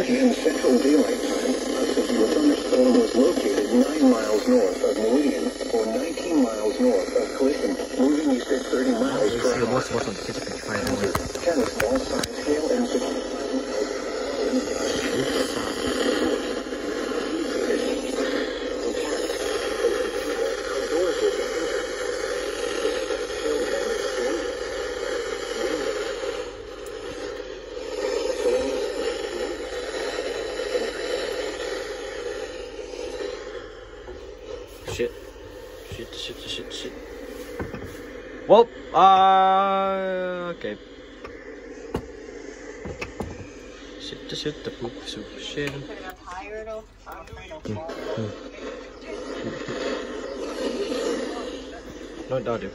In Central Daylight Time, a severe thunderstorm was located 9 miles north of Meridian or 19 miles north of Clifton, moving east at 30 miles per hour. the anyway. 10 size hail Shit. Shit, shit, shit, shit. Well, uh, okay. Shit, the shit, the poop, soup, shit. Put it up higher though. I'm afraid of fall. No, that'll do.